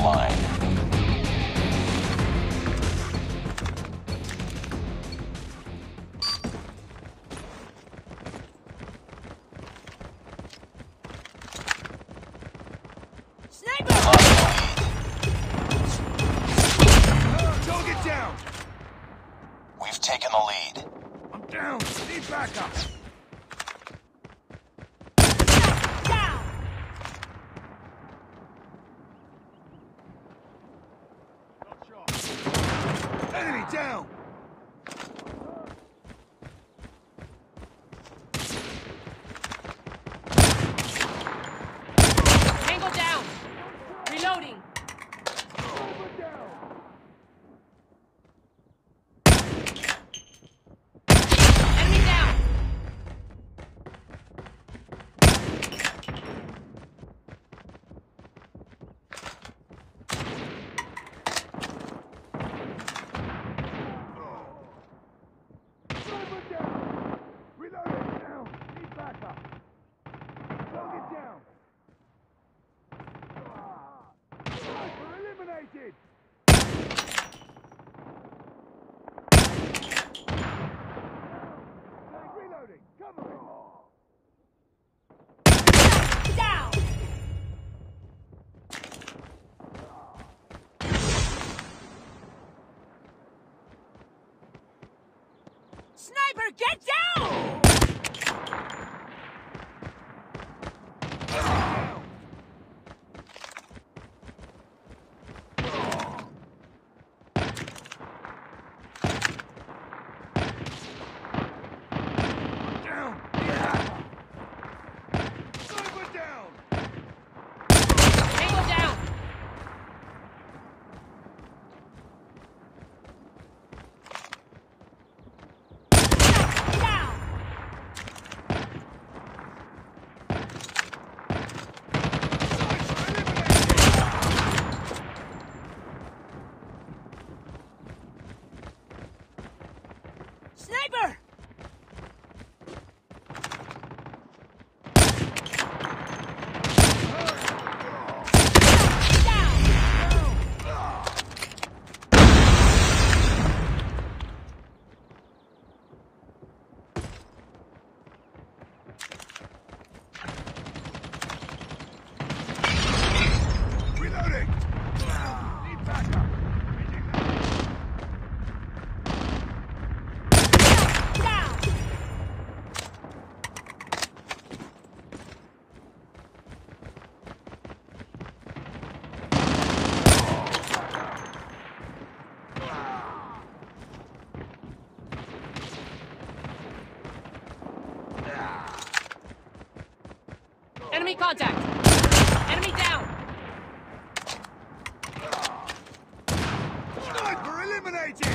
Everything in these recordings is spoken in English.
blind. Sniper! Oh. Down! We've taken the lead. I'm down. Need backup. Down. Tango down! Reloading! Enemy down! Sniper down. Reloading. Down. Need backup. Target down. Sniper eliminated. Tank Sniper, get down! Down. Yeah. Sniper down. Tango down! Down! Sniper eliminated. Sniper! Down! Reloading. Need backup. Down! Enemy contact! Enemy down! Sniper eliminated.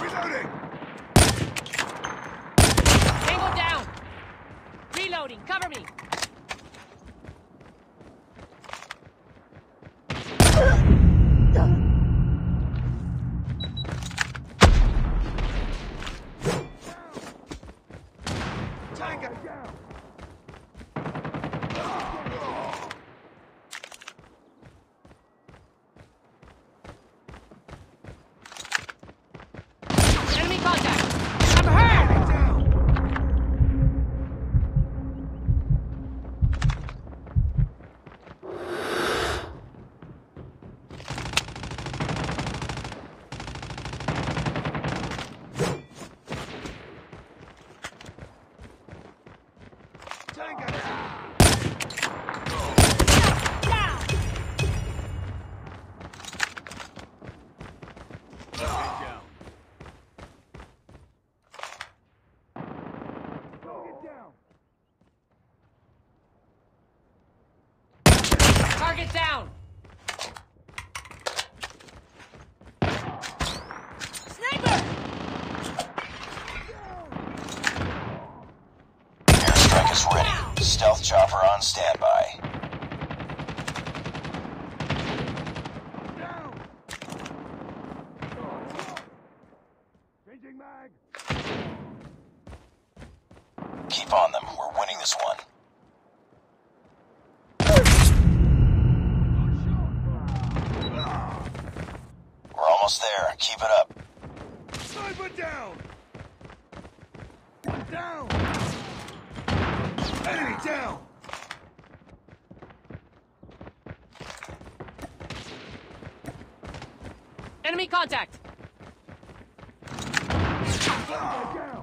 Reloading. Tango down! Reloading, cover me! Tango down. Enemy contact! I'm hurt! Down. Tango down. Down! down. Target down. Target down! Sniper! Airstrike is ready. Stealth chopper on standby. Keep on them. We're winning this one. Almost there. Keep it up. Sniper down. Down. Enemy down. Enemy contact! Tango down!